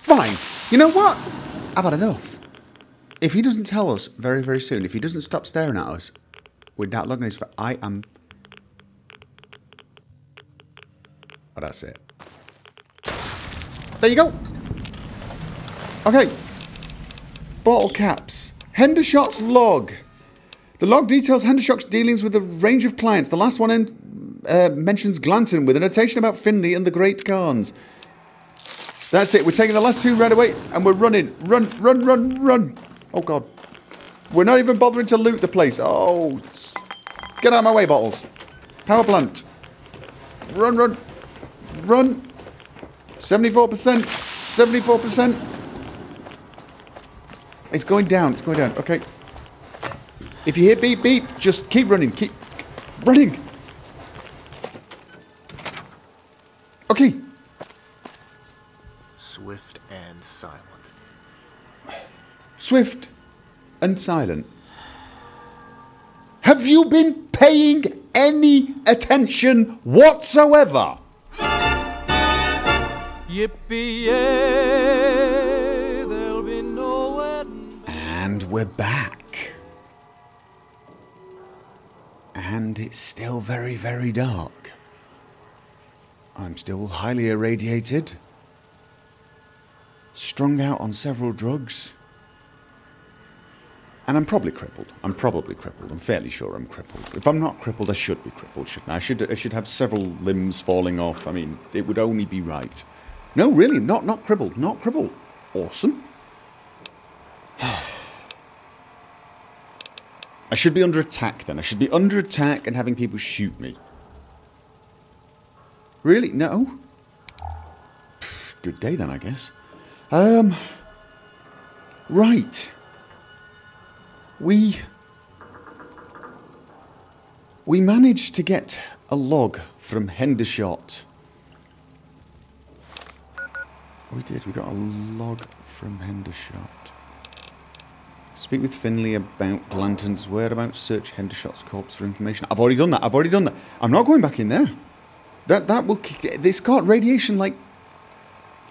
Fine. You know what? I've had enough. If he doesn't tell us very, very soon, if he doesn't stop staring at us with that look on his I am. Oh, that's it. There you go. Okay. Bottle caps. Hendershot's log. The log details Hendershot's dealings with a range of clients. The last one in, uh, mentions Glanton with a notation about Finley and the Great Khans. That's it. We're taking the last two right away and we're running. Run, run, run, run. Oh, God. We're not even bothering to loot the place. Oh, get out of my way, bottles. Power plant. Run, run, run. 74%. 74%. It's going down. It's going down. Okay. If you hear beep beep, just keep running. Keep running. Okay. Swift and silent. Swift and silent. Have you been paying any attention whatsoever? Yippee there'll be no wedding. And we're back. And it's still very, very dark. I'm still highly irradiated. Strung out on several drugs. And I'm probably crippled. I'm probably crippled. I'm fairly sure I'm crippled. If I'm not crippled, I should be crippled, shouldn't I? I should, I should have several limbs falling off. I mean, it would only be right. No, really, not, not crippled. Not crippled. Awesome. I should be under attack then. I should be under attack and having people shoot me. Really? No? Good day then, I guess. Um. Right. We. We managed to get a log from Hendershot. We did. We got a log from Hendershot. Speak with Finley about Glanton's whereabouts. Search Hendershot's corpse for information. I've already done that. I've already done that. I'm not going back in there. That that will. kick- It's got radiation like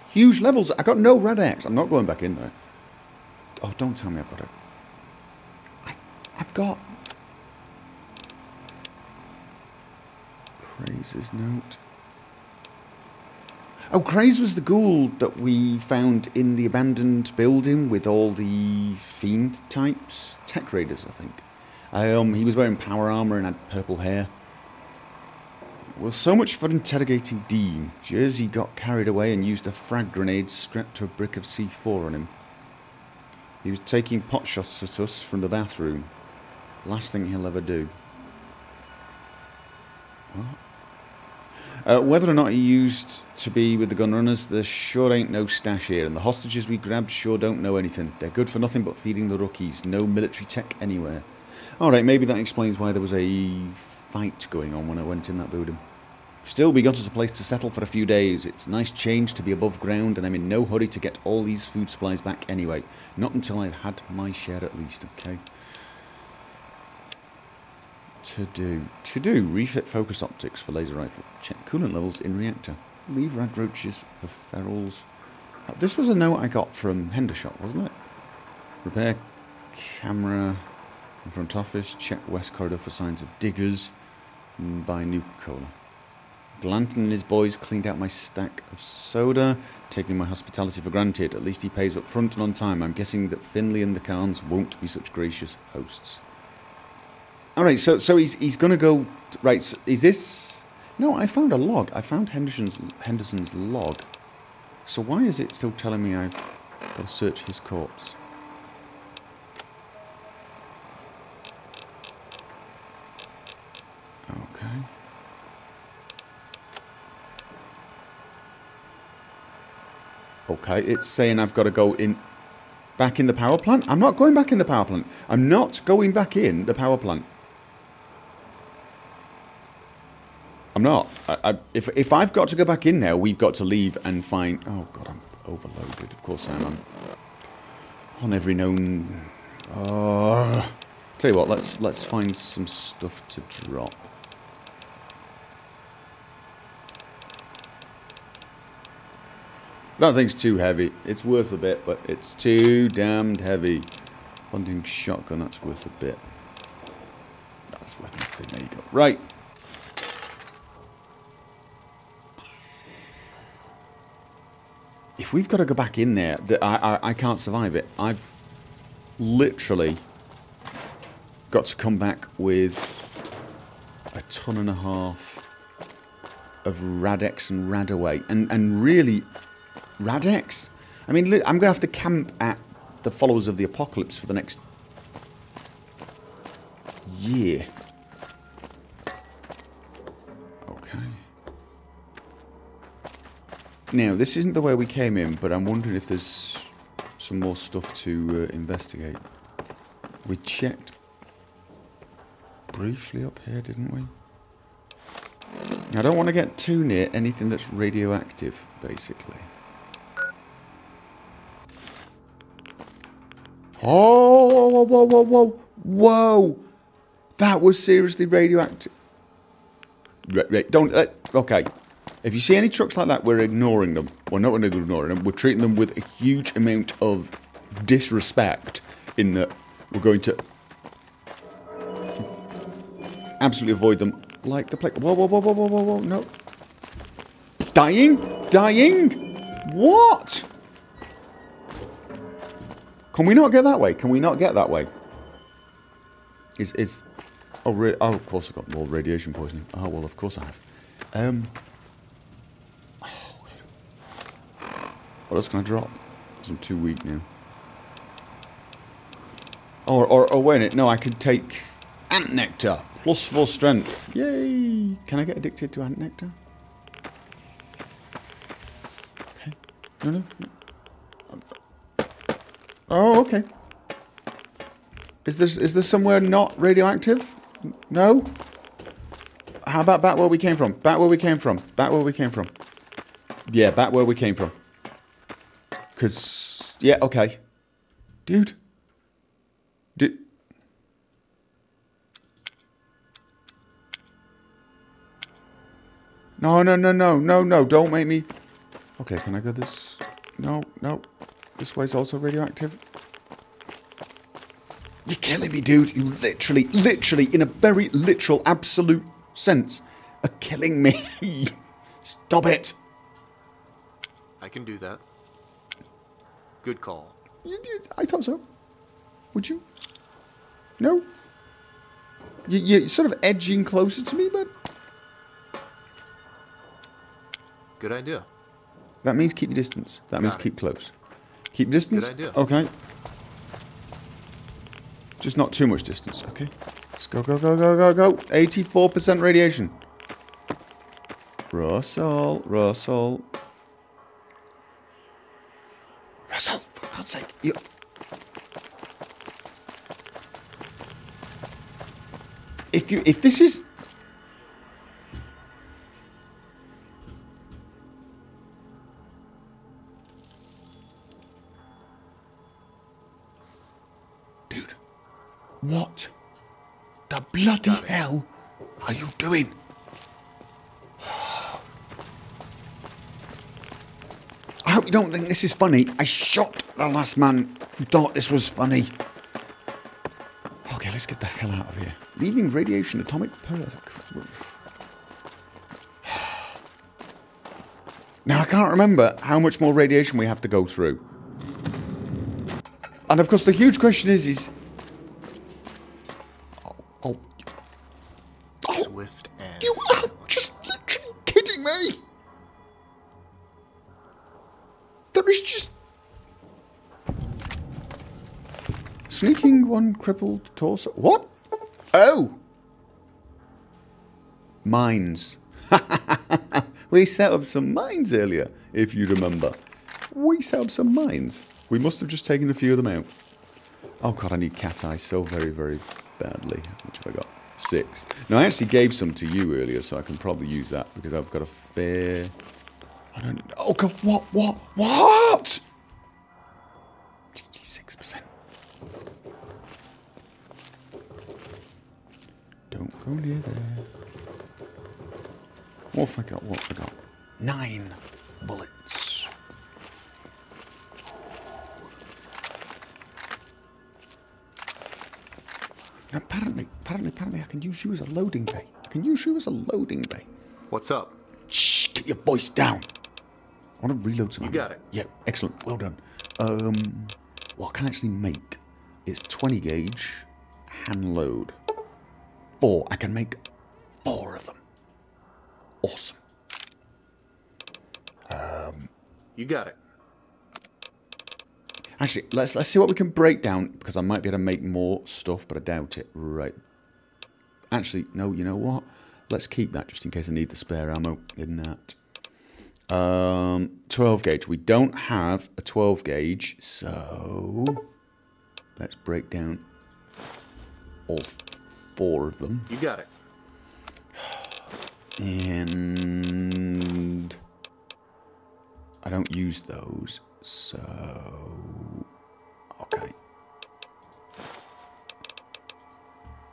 huge levels. I got no rad-X. I'm not going back in there. Oh, don't tell me I've got it. I, I've got. Craze's note. Oh, Craze was the ghoul that we found in the abandoned building with all the fiend types, tech raiders, I think. Um, he was wearing power armor and had purple hair. Well, so much for interrogating Dean. Jersey got carried away and used a frag grenade strapped to a brick of C4 on him. He was taking pot shots at us from the bathroom. Last thing he'll ever do. Uh, whether or not he used to be with the gunrunners, there sure ain't no stash here, and the hostages we grabbed sure don't know anything. They're good for nothing but feeding the rookies. No military tech anywhere. Alright, maybe that explains why there was a fight going on when I went in that building. Still, we got us a place to settle for a few days. It's a nice change to be above ground, and I'm in no hurry to get all these food supplies back anyway. Not until I've had my share at least, okay? To do. To do. Refit focus optics for laser rifle. Check coolant levels in reactor. Leave rad roaches for ferals. Uh, This was a note I got from Hendershot, wasn't it? Repair camera in front office. Check west corridor for signs of diggers. Mm, Buy Nuka-Cola. Glanton and his boys cleaned out my stack of soda, taking my hospitality for granted. At least he pays up front and on time. I'm guessing that Finley and the Khans won't be such gracious hosts. All right, so so he's he's gonna go right. So is this? No, I found a log. I found Henderson's Henderson's log. So why is it still telling me I've got to search his corpse? Okay. Okay, it's saying I've got to go in back in the power plant. I'm not going back in the power plant. I'm not going back in the power plant. I'm not. I, I, if if I've got to go back in there, we've got to leave and find. Oh God, I'm overloaded. Of course I am. I'm on every known. Oh. Tell you what, let's let's find some stuff to drop. That thing's too heavy. It's worth a bit, but it's too damned heavy. Hunting shotgun, that's worth a bit. That's worth nothing. There you go. Right. If we've got to go back in there, that I, I, I can't survive it. I've literally got to come back with a ton and a half of Rad-X and Radaway. And, and really, Rad-X? I mean, I'm going to have to camp at the Followers of the Apocalypse for the next year. Okay. Now, this isn't the way we came in, but I'm wondering if there's some more stuff to uh, investigate. We checked briefly up here, didn't we? I don't want to get too near anything that's radioactive, basically. Oh, whoa, whoa, whoa, whoa, whoa! That was seriously radioactive. Right, right, don't, uh, okay. If you see any trucks like that, we're ignoring them. We're not ignore them. We're treating them with a huge amount of disrespect in that we're going to absolutely avoid them like the plague. Whoa, whoa, whoa, whoa, whoa, whoa, whoa, no. Dying? Dying? What? Can we not get that way? Can we not get that way? Is, is, oh, oh, of course I've got more radiation poisoning. Oh, well, of course I have. Um, what else can I drop? Because I'm too weak now. Or, or, or wait a minute, no, I could take ant nectar. Plus four strength. Yay! Can I get addicted to ant nectar? Okay. No, no. no. Oh, okay. Is this is this somewhere not radioactive? No? How about back where we came from? Back where we came from. Back where we came from. Yeah, back where we came from. Because, yeah, okay. Dude. Dude. No, no, no, no, no, no, don't make me... Okay, can I go this... No, no. This way's also radioactive. You're killing me, dude. You literally, literally, in a very literal, absolute sense, are killing me. Stop it. I can do that. Good call. I thought so. Would you? No? You, you're sort of edging closer to me, but... Good idea. That means keep your distance. That Got means it. keep close. Keep distance. Good idea. Okay. Just not too much distance, okay? Let's go, go, go, go, go, go. 84% radiation. Russell, Russell. Russell, for God's sake. You... If you, if this is... what the bloody hell are you doing? I hope you don't think this is funny. I shot the last man who thought this was funny. Okay, let's get the hell out of here. Leaving radiation atomic perk. Now, I can't remember how much more radiation we have to go through. And of course, the huge question is, is... crippled torso... What? Oh! Mines. we set up some mines earlier, if you remember. We set up some mines. We must have just taken a few of them out. Oh god, I need cat eyes so very, very badly. How much have I got? Six. Now, I actually gave some to you earlier, so I can probably use that because I've got a fair... I don't... Oh god, what, what, what? Go near there. What have I got? What have I got? Nine bullets. Apparently, apparently, apparently, I can use you as a loading bay. I can use you as a loading bay. What's up? Shh! Get your voice down. I want to reload some. You got it. Yeah, excellent. Well done. Um, what I can actually make is 20 gauge hand load. Four. I can make four of them. Awesome. You got it. Actually, let's let's see what we can break down because I might be able to make more stuff, but I doubt it. Right. Actually, no. You know what? Let's keep that just in case I need the spare ammo in that. Um, 12 gauge. We don't have a 12 gauge, so let's break down all four of them. You got it. And I don't use those, so okay.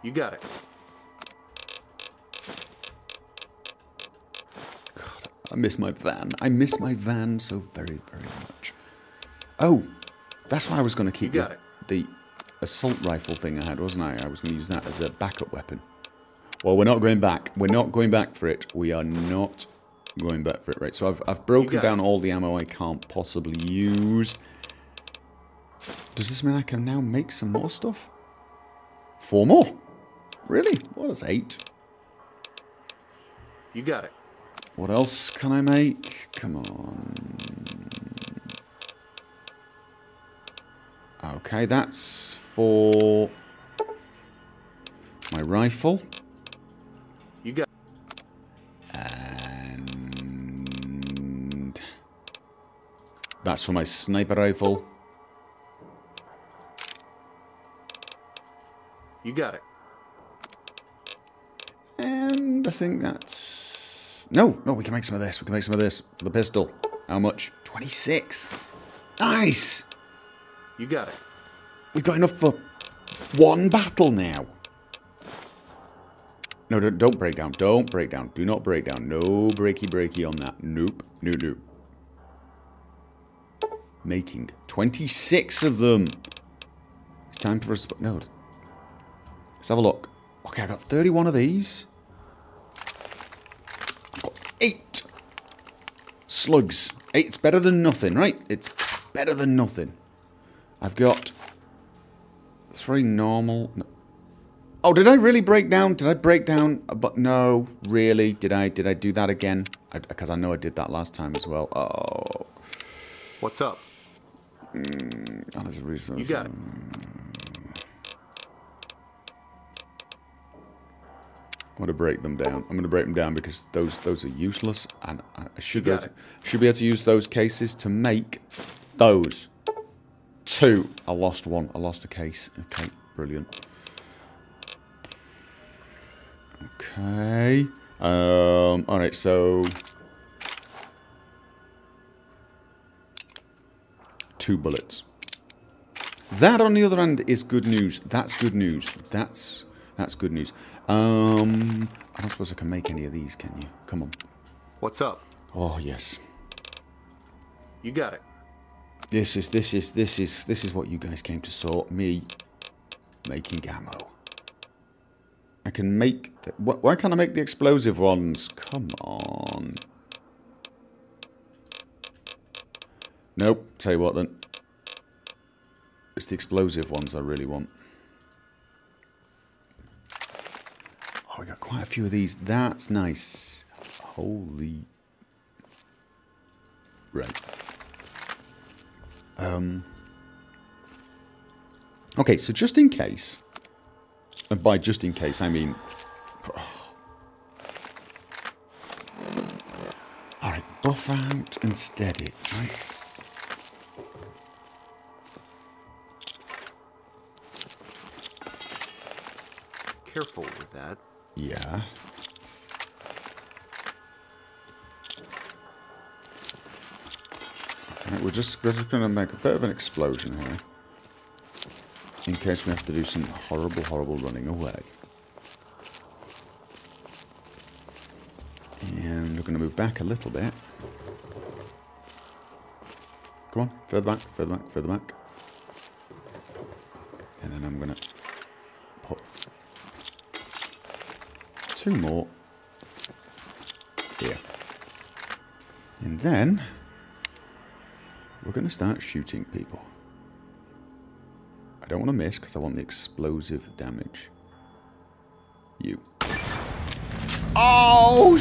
You got it. God, I miss my van. I miss my van so very, very much. Oh, that's why I was going to keep the, the assault rifle thing I had, wasn't I? I was going to use that as a backup weapon. Well, we're not going back. We're not going back for it. We are not going back for it. Right, so I've, I've broken down all the ammo I can't possibly use. Does this mean I can now make some more stuff? Four more? Really? What is eight? You got it. What else can I make? Come on. Okay, that's for my rifle. You got And that's for my sniper rifle. You got it. And I think that's... No, no, we can make some of this. We can make some of this for the pistol. How much? 26. Nice! You got it. We've got enough for one battle now. No, don't, don't break down. Don't break down. Do not break down. No breaky breaky on that. Nope. No, no. Making 26 of them. It's time for a us. No. Let's have a look. Okay, I got 31 of these. I've got eight slugs. Eight's better than nothing, right? It's better than nothing. I've got three normal. no- Oh, did I really break down? Did I break down? But no, really. Did I? Did I do that again? Because I, know I did that last time as well. Oh, What's up? oh there's a reason. You got it. I'm gonna break them down. I'm gonna break them down because those those are useless, and I I should be able to, should be able to use those cases to make those. Two. I lost one. I lost a case. Okay, brilliant. Okay. Um. All right. So. Two bullets. That, on the other hand, is good news. That's good news. That's that's good news. Um, I don't suppose I can make any of these, can you? Come on. What's up? Oh yes. You got it. This is this is this is this is what you guys came to sort. Me making ammo. I can make. Wh- why can't I make the explosive ones? Come on. Nope. Tell you what then. It's the explosive ones I really want. Oh, we got quite a few of these. That's nice. Holy. Right. Um. Okay, so just in case, and by just in case I mean. All right, Buffout and steady. Right. Careful with that. Yeah. We're just we're just going to make a bit of an explosion here, in case we have to do some horrible, horrible running away. And we're going to move back a little bit. Come on, further back, further back, further back. And then I'm going to put two more here. And then going to start shooting people. I don't want to miss because I want the explosive damage. You. Oh,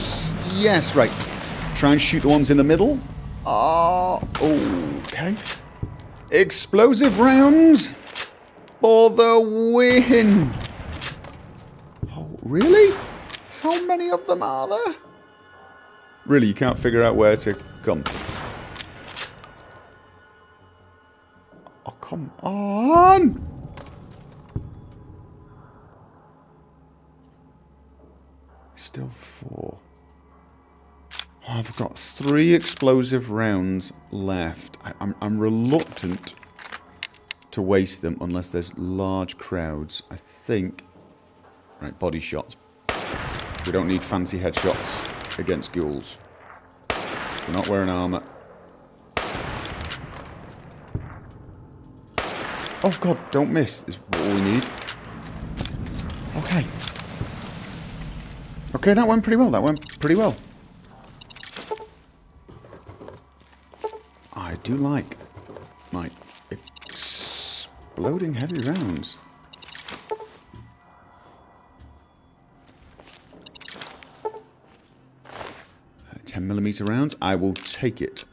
yes, right. Try and shoot the ones in the middle. Oh, okay. Explosive rounds for the win. Oh, really? How many of them are there? Really, you can't figure out where to come. Three explosive rounds left. I, I'm, I'm reluctant to waste them unless there's large crowds. I think... Right, body shots. We don't need fancy headshots against ghouls. We're not wearing armour. Oh god, don't miss This is what we need. Okay. Okay, that went pretty well. That went pretty well. I do like my exploding heavy rounds. Uh, 10 millimeter rounds, I will take it.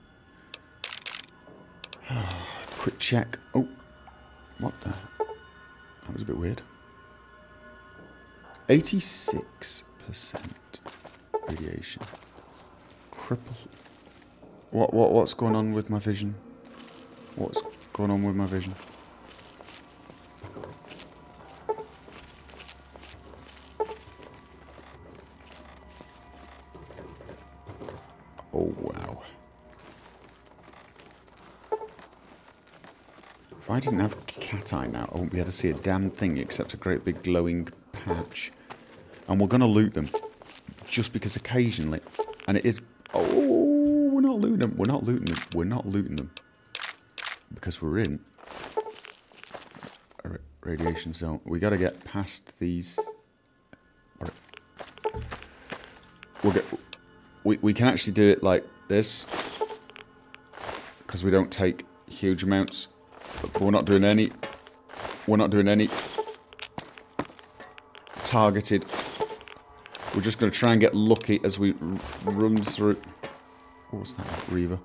Quick check. Oh, what the? That was a bit weird. 86% radiation. Cripple. What, what, what's going on with my vision? What's going on with my vision? Oh, wow. If I didn't have cat eye now, I wouldn't be able to see a damn thing except a great big glowing patch. And we're going to loot them. Just because occasionally... And it is... Oh, looting them. We're not looting them. We're not looting them. Because we're in a radiation zone. We got to get past these... We'll get... We, we can actually do it like this. Because we don't take huge amounts. But we're not doing any... We're not doing any targeted. We're just going to try and get lucky as we run through. What was that? Reaver.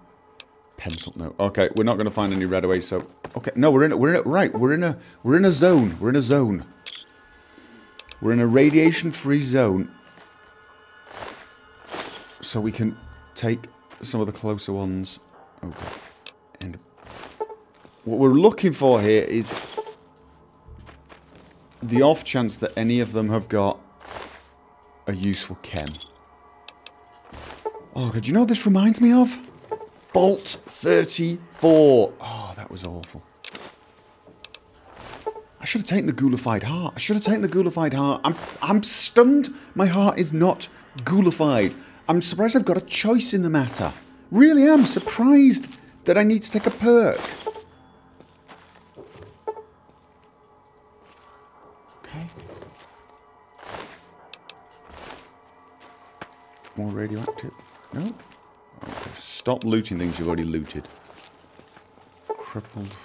Pencil. No. Okay, we're not going to find any Radaway. So okay, no, we're in it. We're in it. Right, we're in a we're in a zone. We're in a zone. We're in a radiation-free zone, so we can take some of the closer ones. Okay. And what we're looking for here is the off chance that any of them have got a useful chem. Oh, God, you know what this reminds me of? Vault 34. Oh, that was awful. I should have taken the ghoulified heart. I should have taken the ghoulified heart. I'm, I'm stunned. My heart is not ghoulified. I'm surprised I've got a choice in the matter. Really am surprised that I need to take a perk. Okay. More radioactive? Okay. Stop looting things you've already looted. Crippled.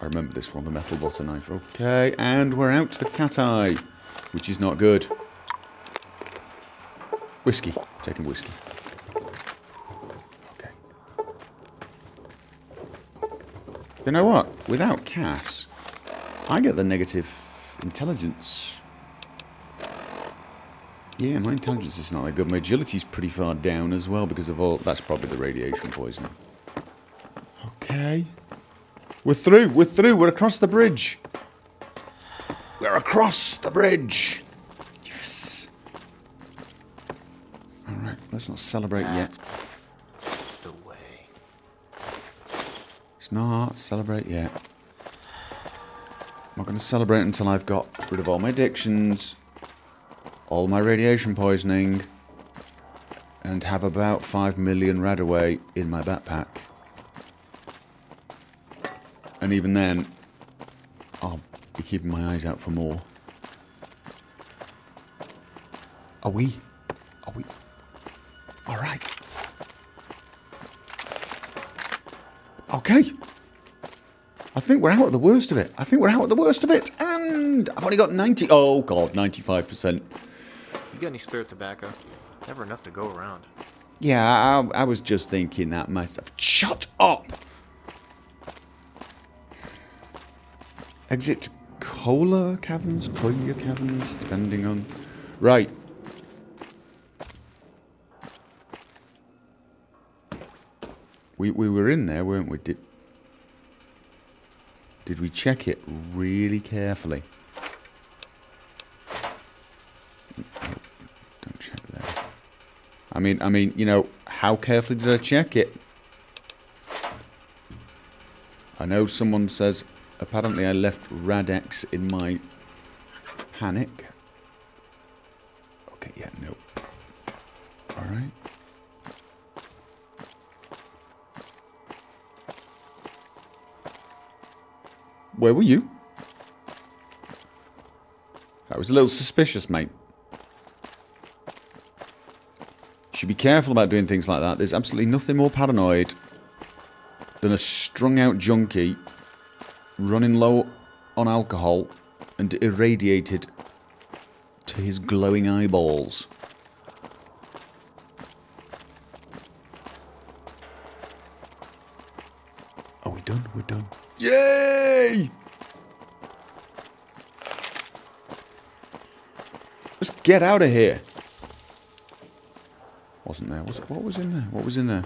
I remember this one, the metal butter knife. Okay, and we're out to cat eye, which is not good. Whiskey. Taking whiskey. Okay. You know what? Without Cass, I get the negative intelligence. Yeah, my intelligence is not that good. My agility's pretty far down as well because of all... That's probably the radiation poisoning. Okay. We're through. We're through. We're across the bridge. We're across the bridge. Yes. All right. Let's not celebrate yet. It's the way. Let's not celebrate yet. I'm not going to celebrate until I've got rid of all my addictions, all my radiation poisoning, and have about 5 million Radaway in my backpack. And even then, I'll be keeping my eyes out for more. Are we? Are we? All right. Okay. I think we're out of the worst of it. I think we're out of the worst of it. And I've only got 90. Oh, God, 95%. You got any spare tobacco? Never enough to go around. Yeah, I, I was just thinking that myself. Shut up! Exit Cola Caverns, Koya Caverns, depending on. Right. We, we were in there, weren't we? Did, did we check it really carefully? Don't check there. I mean, I mean, you know, how carefully did I check it? I know someone says apparently I left Rad-X in my panic. Okay, yeah, no. All right. Where were you? That was a little suspicious, mate. Should be careful about doing things like that. There's absolutely nothing more paranoid than a strung out junkie running low on alcohol and irradiated to his glowing eyeballs. Are we done? We're done. Yay! Let's get out of here. Wasn't there? Was it? What was in there? What was in there?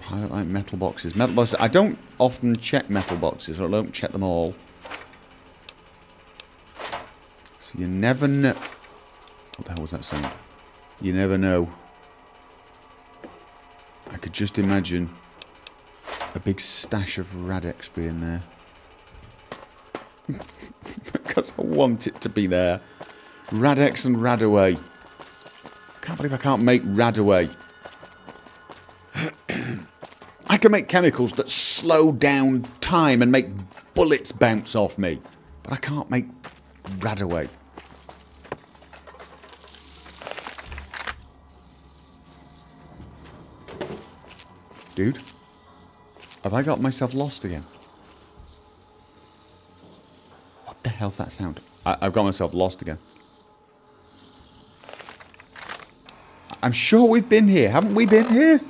Pilot light metal boxes. Metal boxes. I don't often check metal boxes, or I don't check them all. So you never know. What the hell was that sound? You never know. I could just imagine a big stash of Rad-X being there. because I want it to be there. Rad-X and Radaway. Can't believe I can't make Radaway. I can make chemicals that slow down time and make bullets bounce off me. But I can't make Radaway. Dude, have I got myself lost again? Hell's that sound? I, I've got myself lost again. I'm sure we've been here. Haven't we been here?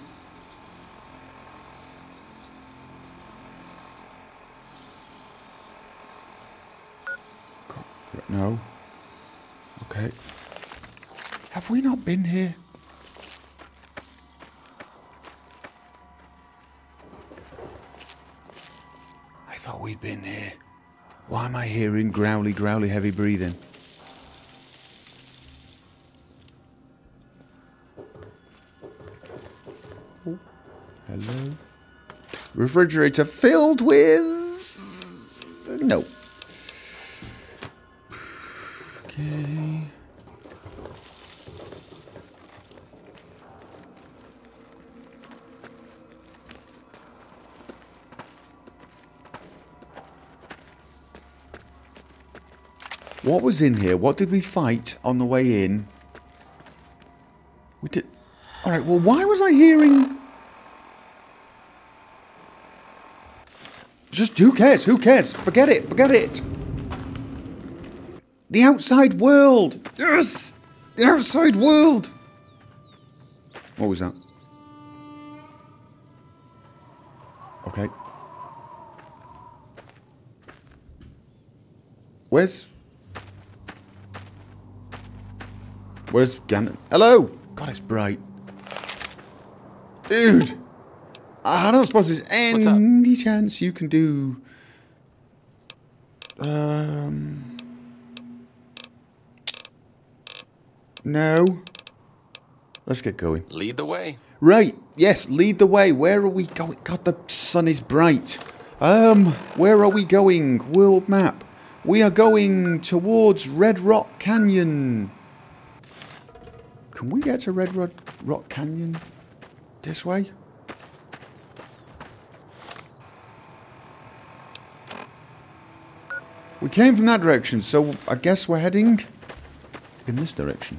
God, No. Okay. Have we not been here? I thought we'd been here. Why am I hearing growly, growly, heavy breathing? Hello? Refrigerator filled with. Was in here? What did we fight on the way in? We did. Alright, well, why was I hearing. Just who cares? Who cares? Forget it. Forget it. The outside world. Yes! The outside world. What was that? Okay. Where's. Where's Ganon? Hello! God, it's bright. Dude! I don't suppose there's any chance you can do. Um. No. Let's get going. Lead the way. Right, yes, lead the way. Where are we going? God, the sun is bright. Um, where are we going? World map. We are going towards Red Rock Canyon. Can we get to Red Rock, Rock Canyon this way? We came from that direction, so I guess we're heading in this direction.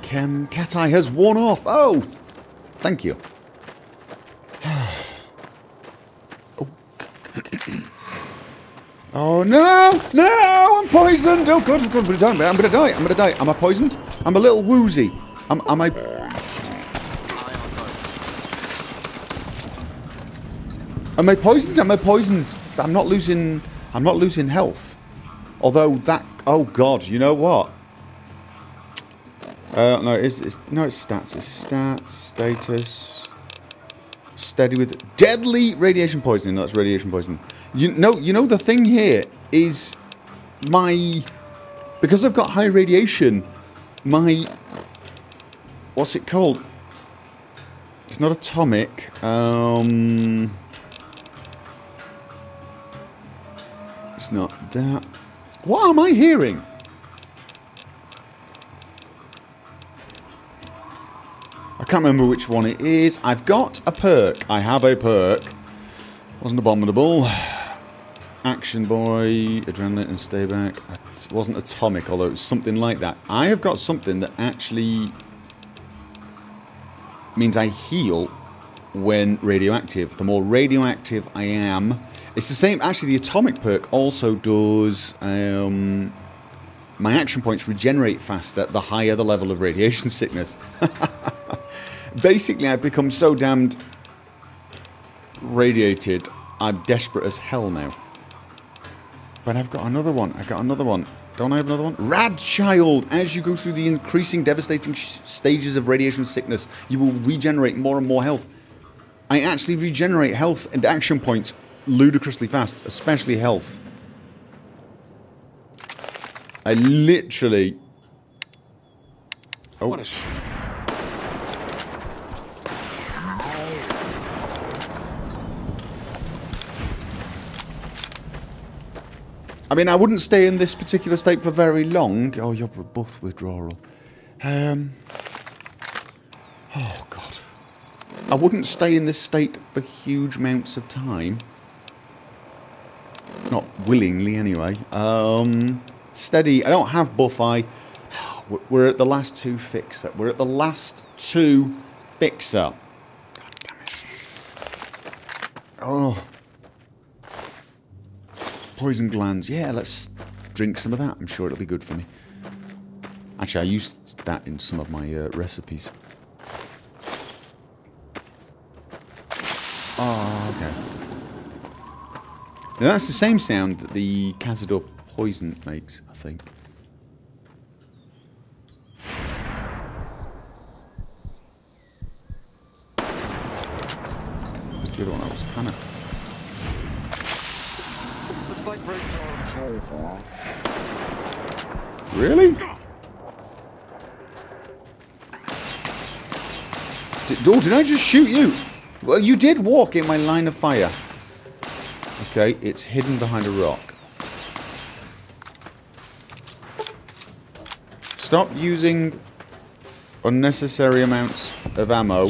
Chem Cat has worn off. Oh, thank you. Oh no! No! I'm poisoned! Oh god, I'm gonna die. I'm gonna die. I'm gonna die. Am I poisoned? I'm a little woozy. Am, am I? Am I poisoned? Am I poisoned? I'm not losing. I'm not losing health. Although that. Oh God! You know what? Uh, no, it's, it's no, it's stats. It's stats, status, steady with deadly radiation poisoning. No, That's radiation poisoning. You know, you know the thing here is my because I've got high radiation. My what's it called? It's not atomic. Um. It's not that. What am I hearing? I can't remember which one it is. I've got a perk. I have a perk. Wasn't abominable. Action Boy, Adrenaline and Stay Back. It wasn't Atomic, although it was something like that. I have got something that actually means I heal when radioactive. The more radioactive I am, it's the same. Actually, the atomic perk also does. Um, my action points regenerate faster the higher the level of radiation sickness. Basically, I've become so damned radiated. I'm desperate as hell now. But I've got another one. I've got another one. Don't I have another one? Radchild! As you go through the increasing devastating sh- stages of radiation sickness, you will regenerate more and more health. I actually regenerate health and action points ludicrously fast, especially health. I literally. Oh, What a oh. I mean, I wouldn't stay in this particular state for very long. Oh, you're both withdrawal. Um. Oh, God. I wouldn't stay in this state for huge amounts of time. Not willingly, anyway. Um. Steady. I don't have buff eye. We're- at the last two fixer. We're at the last two fixer. God damn it. Oh. Poison glands. Yeah, let's drink some of that. I'm sure it'll be good for me. Actually, I used that in some of my uh, recipes. Oh, okay. Now that's the same sound that the Cazador poison makes, I think. What's the other one? That was Hannah. Looks like time. Really? Did, oh, did I just shoot you? Well, you did walk in my line of fire. Okay, it's hidden behind a rock. Stop using unnecessary amounts of ammo.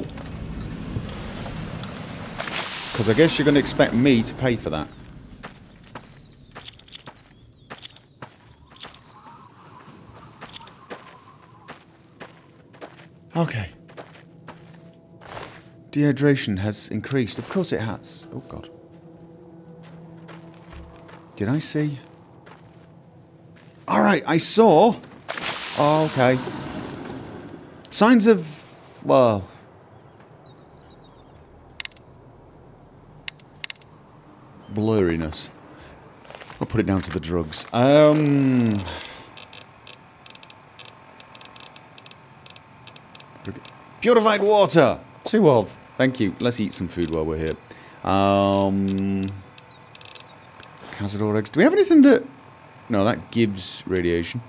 Because I guess you're going to expect me to pay for that. Okay. Dehydration has increased. Of course it has. Oh, God. Did I see? Alright, I saw. Oh, okay. Signs of. Well. Blurriness. I'll put it down to the drugs. Um. Purified water! Two of. Thank you. Let's eat some food while we're here. Um, Cazador eggs. Do we have anything that... No, that gives radiation.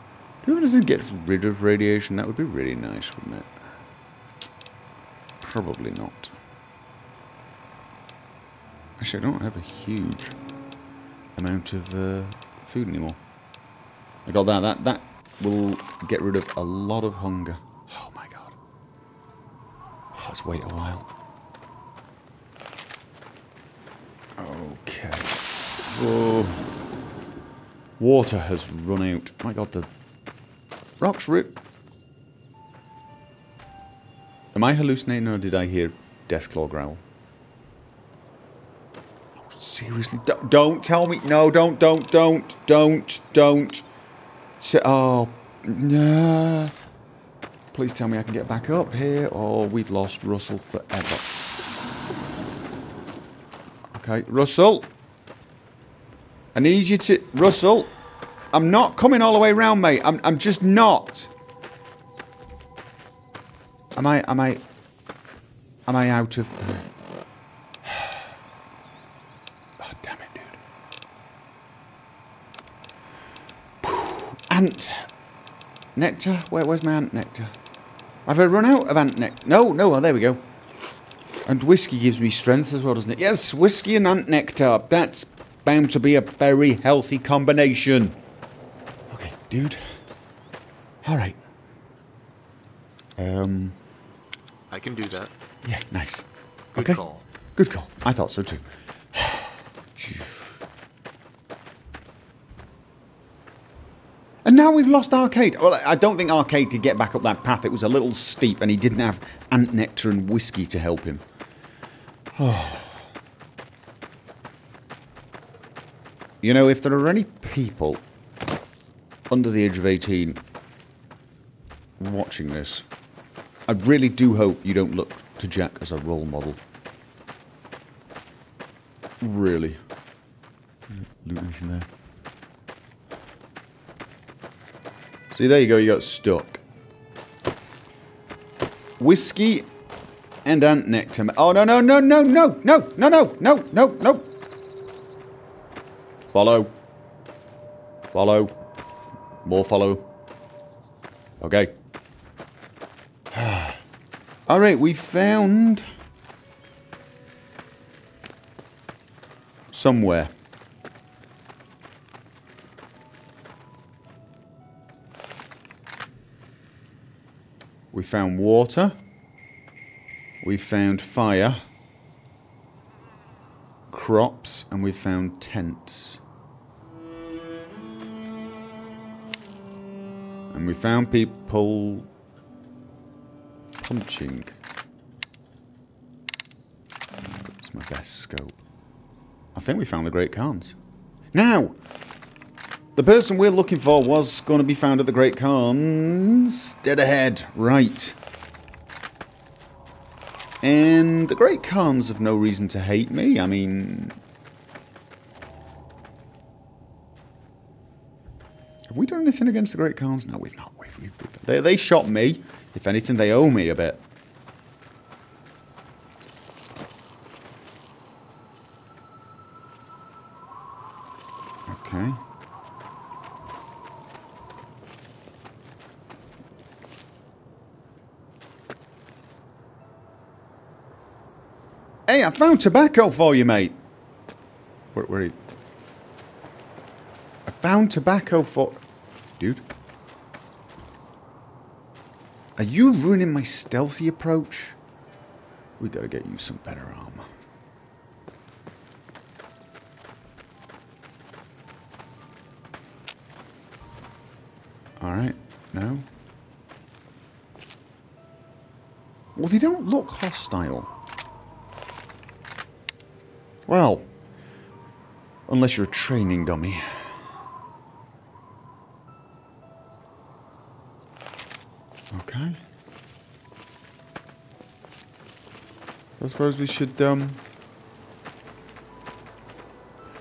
Do we have anything that gets rid of radiation? That would be really nice, wouldn't it? Probably not. Actually, I don't have a huge amount of uh, food anymore. I got that. That that will get rid of a lot of hunger. Oh my god. Oh, let's wait a while. Okay. Whoa. Water has run out. My god, the rocks rip. Am I hallucinating or did I hear Deathclaw growl? Seriously? Don't, don't tell me. No, don't, don't, don't, don't, don't. Oh, nah. Please tell me I can get back up here or we've lost Russell forever. Okay, Russell. I need you to... Russell. I'm not coming all the way around, mate. I'm, I'm just not. Am I... Am I... Am I out of... Oh, damn it, dude. Ant. Nectar? Where, where's my ant nectar? Have I run out of ant nectar? No, no, oh, there we go. And whiskey gives me strength as well, doesn't it? Yes, whiskey and ant nectar. That's bound to be a very healthy combination. Okay, dude. All right. Um. I can do that. Yeah, nice. Good okay. call. Good call. I thought so too. And now we've lost Arcade. Well, I don't think Arcade could get back up that path. It was a little steep and he didn't have ant nectar and whiskey to help him. You know, if there are any people under the age of 18 watching this, I really do hope you don't look to Jack as a role model. Really. Loot anything there? See, there you go, you got stuck. Whiskey and ant nectar. Oh, no, no, no, no, no, no, no, no, no, no, no. Follow. Follow. More follow. Okay. Alright, we found... Somewhere. We found water. We found fire. Crops. And we found tents. And we found people punching. It's my best scope. I think we found the Great Khans. Now, the person we're looking for was going to be found at the Great Khans. Dead ahead. Right. And the Great Khans have no reason to hate me. I mean... Have we done anything against the Great Khans? No, we've not. We've, we've, they, they shot me. If anything, they owe me a bit. Okay. Hey, I found tobacco for you, mate. Where, where are you? I found tobacco for... Dude. Are you ruining my stealthy approach? We gotta get you some better armor. Alright, no. Well, they don't look hostile. Well, unless you're a training dummy. Okay. I suppose we should, um...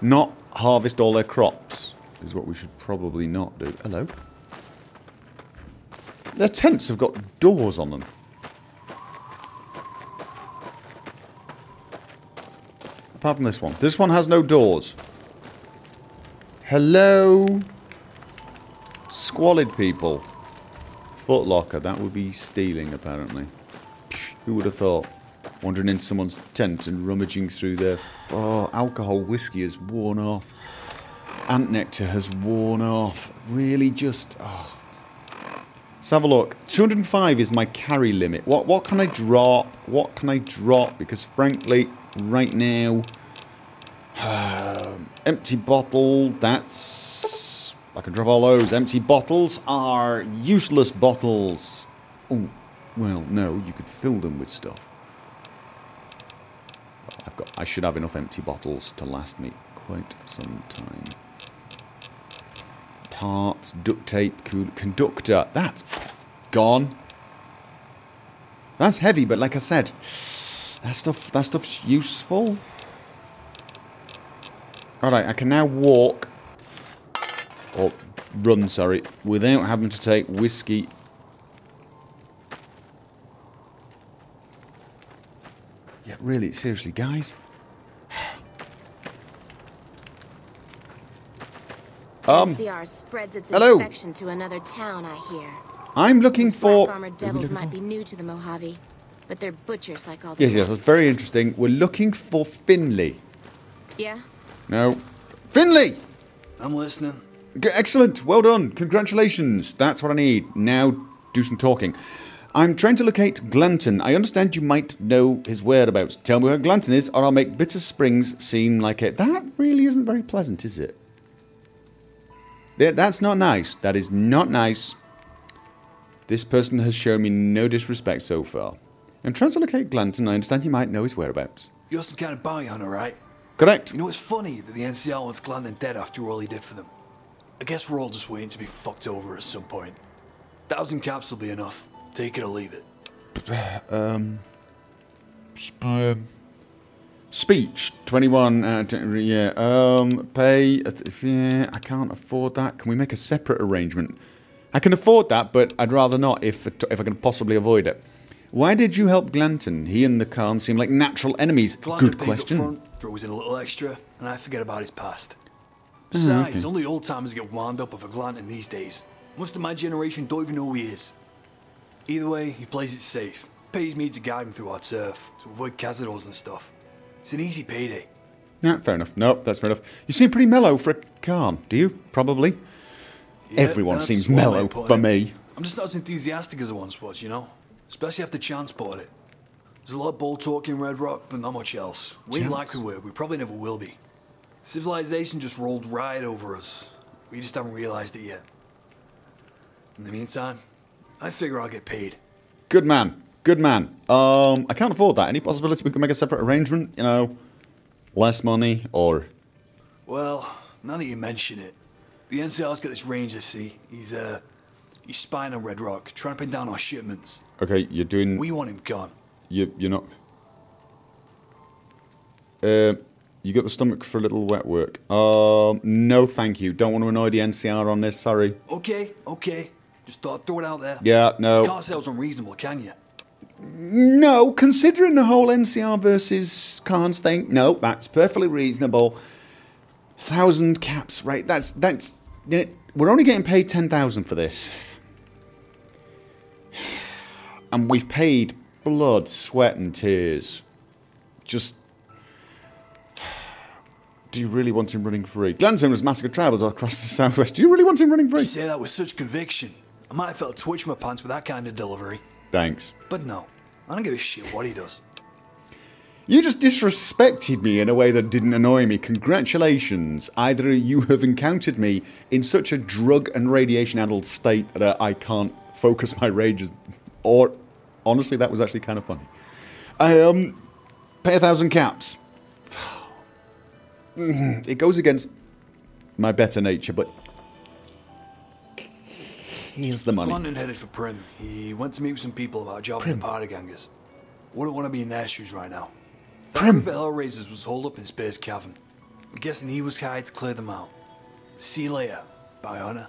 Not harvest all their crops, is what we should probably not do. Hello? Their tents have got doors on them. Apart from this one. This one has no doors. Hello? Squalid people. Footlocker. That would be stealing, apparently. Psh, who would have thought? Wandering into someone's tent and rummaging through their... Oh, alcohol whiskey has worn off. Ant nectar has worn off. Really just... Oh. Let's have a look. 205 is my carry limit. What what can I drop? What can I drop? Because frankly, right now, Um, empty bottle, that's... I can drop all those. Empty bottles are useless bottles. Oh, well, no, you could fill them with stuff. I've got. I should have enough empty bottles to last me quite some time. Parts, duct tape, conductor. That's gone. That's heavy, but like I said, that stuff. That stuff's useful. Alright, I can now walk, or run, sorry, without having to take whiskey. Yeah, really, seriously, guys. um, NCR spreads its hello. infection to another town, I hear. I'm looking Those for... Black armored devils might be new to the Mojave, but they're butchers like all the Yes, yes, rest. that's very interesting. We're looking for Finley. Yeah? No. Finley! I'm listening. G- Excellent. Well done. Congratulations. That's what I need. Now do some talking. I'm trying to locate Glanton. I understand you might know his whereabouts. Tell me where Glanton is, or I'll make Bitter Springs seem like it. That really isn't very pleasant, is it? That's not nice. That is not nice. This person has shown me no disrespect so far. I'm trying to locate Glanton. I understand you might know his whereabouts. You're some kind of bounty hunter, right? Correct. You know, it's funny that the NCR wants Glanton dead after all he did for them. I guess we're all just waiting to be fucked over at some point. Thousand caps will be enough. Take it or leave it. um, um, speech 21 uh, yeah um pay uh, yeah i can't afford that can we make a separate arrangement i can afford that but i'd rather not if if i can possibly avoid it why did you help glanton he and the khan seem like natural enemies Glanton good question front, throws in a little extra, and I forget about his past. Ah, Besides, only old timers get wound up with a Glanton these days. Most of my generation don't even know who he is. Either way, he plays it safe. Pays me to guide him through our turf, to avoid Cazadors and stuff. It's an easy payday. yeah fair enough no that's fair enough you seem pretty mellow for a khan do you probably Yeah, everyone seems one way of mellow for me I'm just not as enthusiastic as I once was, you know? Especially after Chance bought it. There's a lot of bull talk in Red Rock, but not much else. We ain't like we were. We probably never will be. Civilization just rolled right over us. We just haven't realized it yet. In the meantime, I figure I'll get paid. Good man. Good man. Um, I can't afford that. Any possibility we can make a separate arrangement? You know, less money or Well, now that you mention it, the NCR's got this ranger, see? He's, uh, he's spying on Red Rock, trying to pin down our shipments. Okay, you're doing We want him gone. you you're not. Uh, you got the stomach for a little wet work. Um, no, thank you. Don't want to annoy the NCR on this. Sorry. Okay, okay. Just thought I'd throw it out there. Yeah, no. You can't say I was unreasonable, can you? No, considering the whole NCR versus Khans thing, no, that's perfectly reasonable. Thousand caps, right? That's that's. We're only getting paid ten thousand for this, and we've paid blood, sweat, and tears. Just. Do you really want him running free? Glanton was massacred tribals across the southwest. Do you really want him running free? You say that with such conviction. I might have felt a twitch in my pants with that kind of delivery. Thanks. But no, I don't give a shit what he does. You just disrespected me in a way that didn't annoy me. Congratulations. Either you have encountered me in such a drug and radiation addled state that I can't focus my rages, or honestly, that was actually kind of funny. I, um, pay a thousand caps. It goes against my better nature, but here's the money. London headed for Primm. He went to meet with some people about a job in the Powder Gangers. Wouldn't want to be in their shoes right now. Primm. group of Hellraisers was holed up in Spear's Cavern. I'm guessing he was hired to clear them out. See you later, Biona.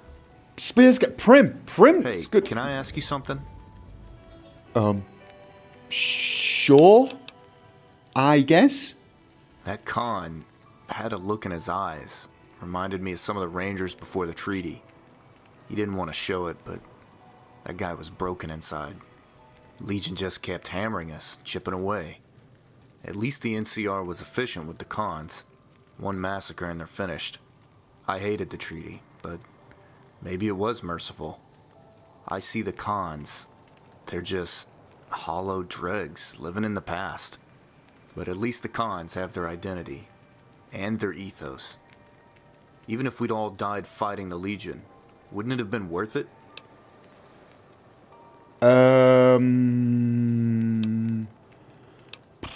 Spears get Primm. Primm. Hey, it's good. can I ask you something? Um, sure. I guess. That Khan had a look in his eyes. Reminded me of some of the Rangers before the treaty. He didn't want to show it, but that guy was broken inside. Legion just kept hammering us, chipping away. At least the NCR was efficient with the Khans. One massacre and they're finished. I hated the treaty, but maybe it was merciful. I see the Khans. They're just hollow dregs living in the past. But at least the Khans have their identity. and their ethos. Even if we'd all died fighting the Legion, wouldn't it have been worth it? Um,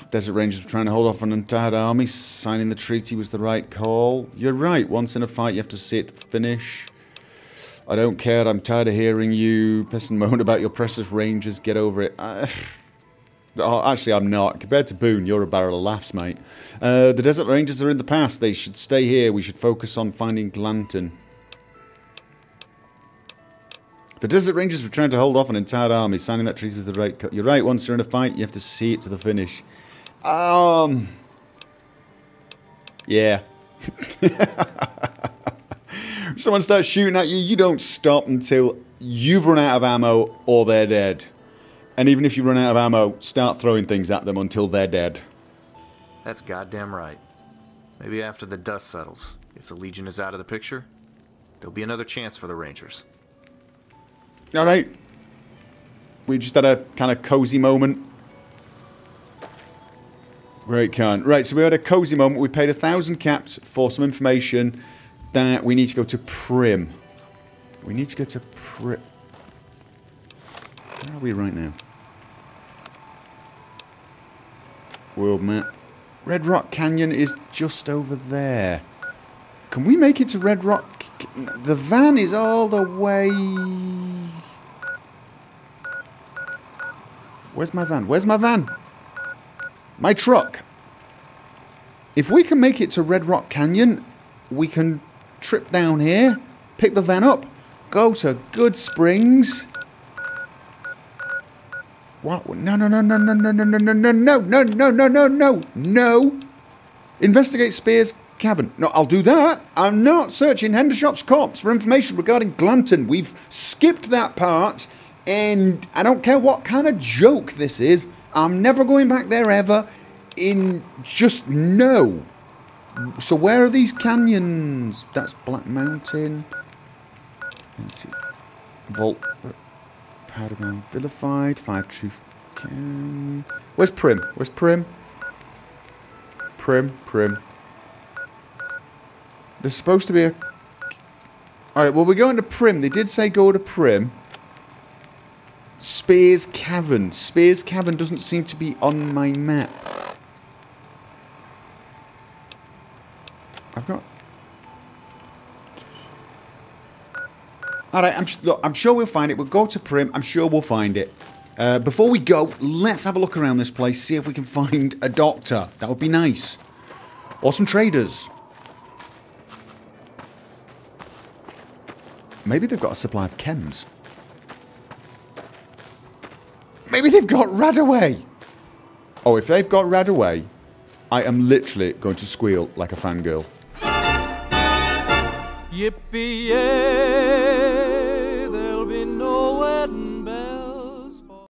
Desert Rangers were trying to hold off an entire army. Signing the treaty was the right call. You're right. Once in a fight, you have to see it to the finish. I don't care. I'm tired of hearing you piss and moan about your precious Rangers. Get over it. Oh, actually, I'm not. Compared to Boone, you're a barrel of laughs, mate. Uh, the Desert Rangers are in the past. They should stay here. We should focus on finding Glanton. The Desert Rangers were trying to hold off an entire army, signing that treaty with the right cut. You're right, once you're in a fight, you have to see it to the finish. Um. Yeah. Someone starts shooting at you, you don't stop until you've run out of ammo or they're dead. And even if you run out of ammo, start throwing things at them until they're dead. That's goddamn right. Maybe after the dust settles, if the Legion is out of the picture, there'll be another chance for the Rangers. All right. We just had a kind of cozy moment. Right, can right. So we had a cozy moment. We paid a thousand caps for some information that we need to go to Primm. We need to go to Primm. Where are we right now? World map. Red Rock Canyon is just over there. Can we make it to Red Rock? The van is all the way. Where's my van? Where's my van? My truck. If we can make it to Red Rock Canyon, we can trip down here, pick the van up, go to Goodsprings. What? No, no, no, no, no, no, no, no, no, no, no, no, no, no, no, no, no. Investigate Spears Cavern. No, I'll do that. I'm not searching Hendershot's corpse for information regarding Glanton. We've skipped that part, and I don't care what kind of joke this is. I'm never going back there ever. In just no. So where are these canyons? That's Black Mountain. Let's see. Vault. Powder Mound Vilified. Five Truth Can. Where's Primm? Where's Primm? Primm, Primm. There's supposed to be a... Alright, well we're going to Primm. They did say go to Primm. Spears Cavern. Spears Cavern doesn't seem to be on my map. I've got... Alright, I'm, look, I'm sure we'll find it. We'll go to Primm. I'm sure we'll find it. Uh, before we go, let's have a look around this place, see if we can find a doctor. That would be nice. Or some traders. Maybe they've got a supply of chems. Maybe they've got Radaway. Oh, if they've got Radaway, I am literally going to squeal like a fangirl yippee yay.